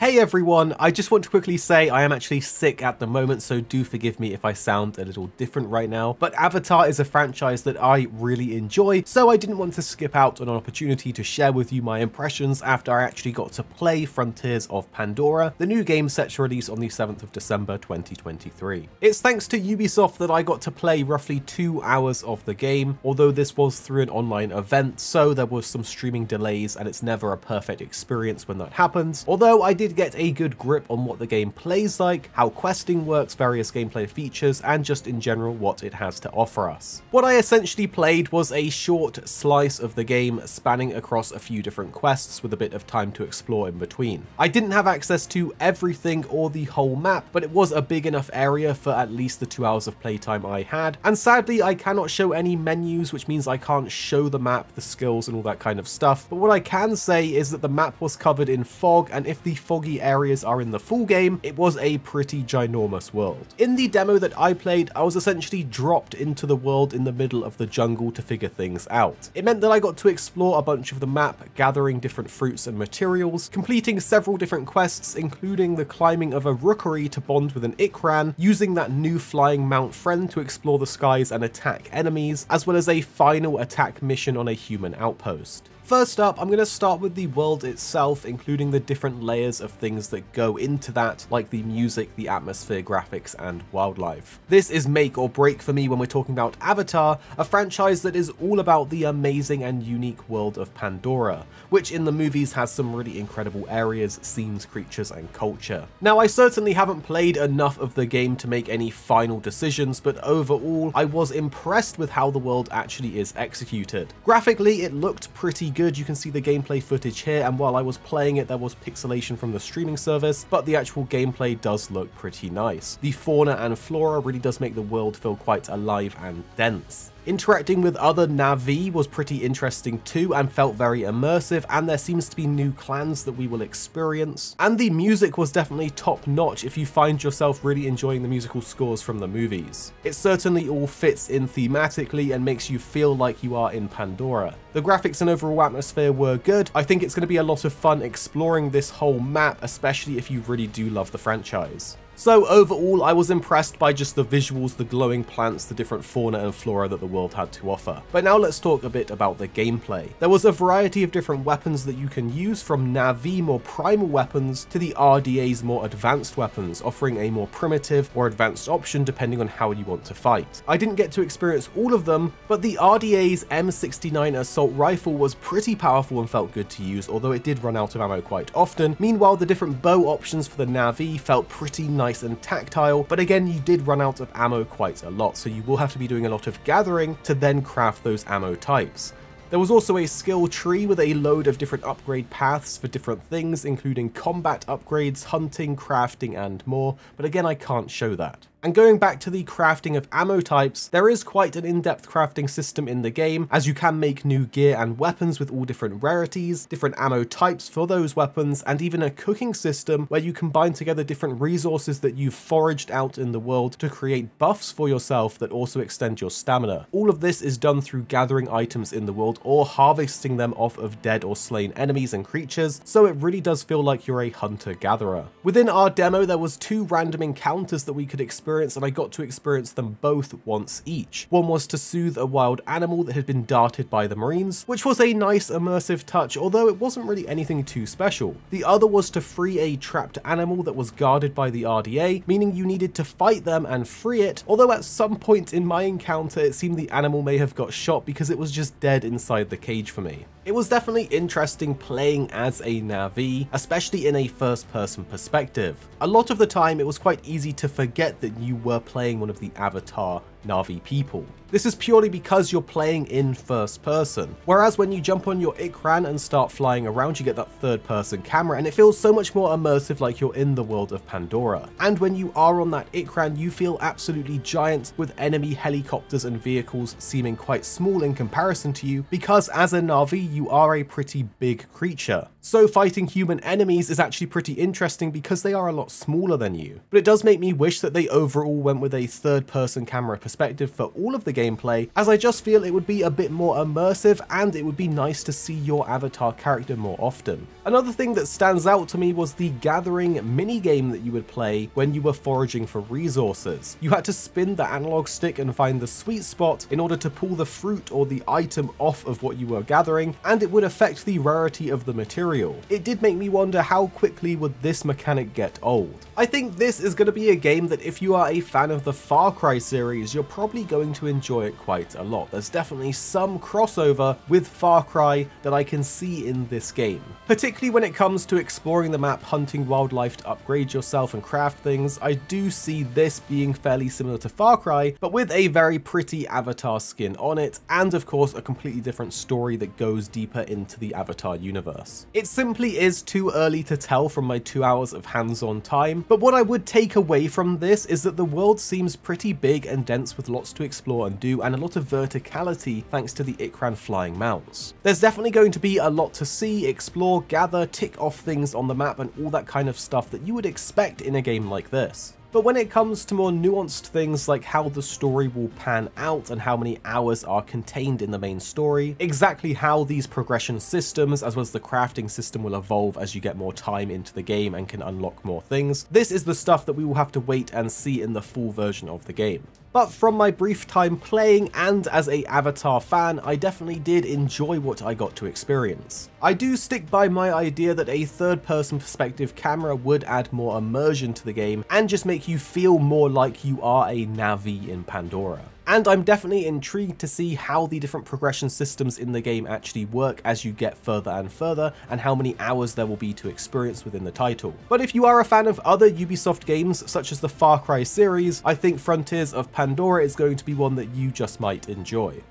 Hey everyone, I just want to quickly say I am actually sick at the moment, so do forgive me if I sound a little different right now. But Avatar is a franchise that I really enjoy, so I didn't want to skip out on an opportunity to share with you my impressions after I actually got to play Frontiers of Pandora, the new game set to release on the 7th of December 2023. It's thanks to Ubisoft that I got to play roughly two hours of the game, although this was through an online event, so there was some streaming delays and it's never a perfect experience when that happens. Although I did did get a good grip on what the game plays like, how questing works, various gameplay features, and just in general what it has to offer us. What I essentially played was a short slice of the game spanning across a few different quests with a bit of time to explore in between. I didn't have access to everything or the whole map, but it was a big enough area for at least the two hours of playtime I had, and sadly I cannot show any menus, which means I can't show the map, the skills, and all that kind of stuff, but what I can say is that the map was covered in fog, and if the fog foggy areas are in the full game, it was a pretty ginormous world. In the demo that I played, I was essentially dropped into the world in the middle of the jungle to figure things out. It meant that I got to explore a bunch of the map, gathering different fruits and materials, completing several different quests, including the climbing of a rookery to bond with an Ikran, using that new flying mount friend to explore the skies and attack enemies, as well as a final attack mission on a human outpost. First up, I'm going to start with the world itself, including the different layers of things that go into that, like the music, the atmosphere, graphics, and wildlife. This is make or break for me when we're talking about Avatar, a franchise that is all about the amazing and unique world of Pandora, which in the movies has some really incredible areas, scenes, creatures, and culture. Now, I certainly haven't played enough of the game to make any final decisions, but overall, I was impressed with how the world actually is executed. Graphically, it looked pretty good. You can see the gameplay footage here, and while I was playing it, there was pixelation from the streaming service, but the actual gameplay does look pretty nice. The fauna and flora really does make the world feel quite alive and dense. Interacting with other Na'vi was pretty interesting too and felt very immersive and there seems to be new clans that we will experience. And the music was definitely top notch if you find yourself really enjoying the musical scores from the movies. It certainly all fits in thematically and makes you feel like you are in Pandora. The graphics and overall atmosphere were good. I think it's going to be a lot of fun exploring this whole map, especially if you really do love the franchise. So overall, I was impressed by just the visuals, the glowing plants, the different fauna and flora that the world had to offer. But now let's talk a bit about the gameplay. There was a variety of different weapons that you can use from Na'vi more primal weapons to the RDA's more advanced weapons, offering a more primitive or advanced option depending on how you want to fight. I didn't get to experience all of them, but the RDA's M69 assault rifle was pretty powerful and felt good to use, although it did run out of ammo quite often. Meanwhile, the different bow options for the Na'vi felt pretty nice nice and tactile, but again, you did run out of ammo quite a lot, so you will have to be doing a lot of gathering to then craft those ammo types. There was also a skill tree with a load of different upgrade paths for different things, including combat upgrades, hunting, crafting, and more, but again, I can't show that. And going back to the crafting of ammo types, there is quite an in-depth crafting system in the game, as you can make new gear and weapons with all different rarities, different ammo types for those weapons, and even a cooking system where you combine together different resources that you've foraged out in the world to create buffs for yourself that also extend your stamina. All of this is done through gathering items in the world or harvesting them off of dead or slain enemies and creatures, so it really does feel like you're a hunter-gatherer. Within our demo, there was two random encounters that we could experience experience and I got to experience them both once each. One was to soothe a wild animal that had been darted by the marines, which was a nice immersive touch, although it wasn't really anything too special. The other was to free a trapped animal that was guarded by the RDA, meaning you needed to fight them and free it, although at some point in my encounter it seemed the animal may have got shot because it was just dead inside the cage for me. It was definitely interesting playing as a Na'vi, especially in a first person perspective. A lot of the time it was quite easy to forget that you were playing one of the Avatar Na'vi people. This is purely because you're playing in first person. Whereas when you jump on your Ikran and start flying around, you get that third person camera and it feels so much more immersive like you're in the world of Pandora. And when you are on that Ikran, you feel absolutely giant with enemy helicopters and vehicles seeming quite small in comparison to you because as a Na'vi, you are a pretty big creature. So fighting human enemies is actually pretty interesting because they are a lot smaller than you. But it does make me wish that they overall went with a third person camera perspective for all of the gameplay, as I just feel it would be a bit more immersive and it would be nice to see your avatar character more often. Another thing that stands out to me was the gathering minigame that you would play when you were foraging for resources. You had to spin the analog stick and find the sweet spot in order to pull the fruit or the item off of what you were gathering, and it would affect the rarity of the material. It did make me wonder how quickly would this mechanic get old. I think this is going to be a game that if you are a fan of the Far Cry series, you're probably going to enjoy it quite a lot. There's definitely some crossover with Far Cry that I can see in this game. Particularly when it comes to exploring the map, hunting wildlife to upgrade yourself and craft things, I do see this being fairly similar to Far Cry, but with a very pretty avatar skin on it, and of course a completely different story that goes deeper into the Avatar universe. It simply is too early to tell from my two hours of hands-on time, but what I would take away from this is that the world seems pretty big and dense with lots to explore and do, and a lot of verticality thanks to the Ikran flying mounts. There's definitely going to be a lot to see, explore, gather, tick off things on the map, and all that kind of stuff that you would expect in a game like this. But when it comes to more nuanced things like how the story will pan out and how many hours are contained in the main story, exactly how these progression systems as well as the crafting system will evolve as you get more time into the game and can unlock more things, this is the stuff that we will have to wait and see in the full version of the game. But from my brief time playing and as a Avatar fan, I definitely did enjoy what I got to experience. I do stick by my idea that a third person perspective camera would add more immersion to the game and just make you feel more like you are a Na'vi in Pandora and I'm definitely intrigued to see how the different progression systems in the game actually work as you get further and further, and how many hours there will be to experience within the title. But if you are a fan of other Ubisoft games, such as the Far Cry series, I think Frontiers of Pandora is going to be one that you just might enjoy.